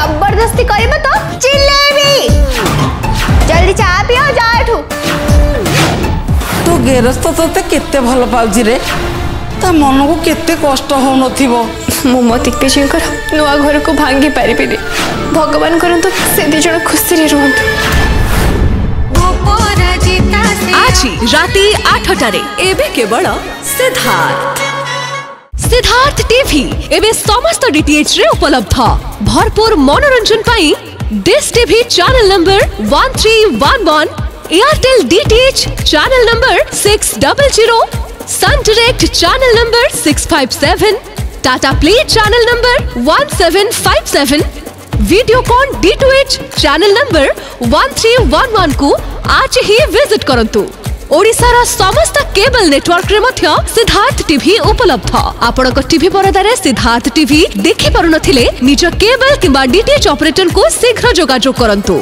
জবরদস্তি করব তো চিল্লেবি জলদি চা পিও যা এঠু তো গেরস্ত তোতে কেতে ভালো পাউছি রে তা মনকু কেতে কষ্ট হউনথিব ମୁଁ ମୋ ଦିଗ୍ବିଜୟଙ୍କର ନୂଆ ଘରକୁ ଭାଙ୍ଗି ପାରିବିନି ଭଗବାନ କରନ୍ତୁ ସେ ଦି ଜଣ ଖୁସିରେ ରୁହନ୍ତୁ ଆଜି ରାତି ଆଠଟାରେ ଏବେ କେବଳ ସିଦ୍ଧାର୍ଥ सिद्धार्थ टीवी एवं समस्त डीटीएच रे उपलब्ध भरपूर मनोरंजन पाई Dish TV channel number 1311 Airtel DTH channel number 600 Sun Direct channel number 657 Tata Play channel number 1757 Videocon DTH channel number 1311 को आज ही विज़िट करंतु। ओडिशार समस्त केबल नेटवर्क रे मध्य सिद्धार्थ टीवी उपलब्ध। आपणक टीवी परदारे सिद्धार्थ टीवी देखि पारुनथिले निज केबल किंबा डीटीएच ऑपरेटर को शीघ्र जोगाजोग करंतु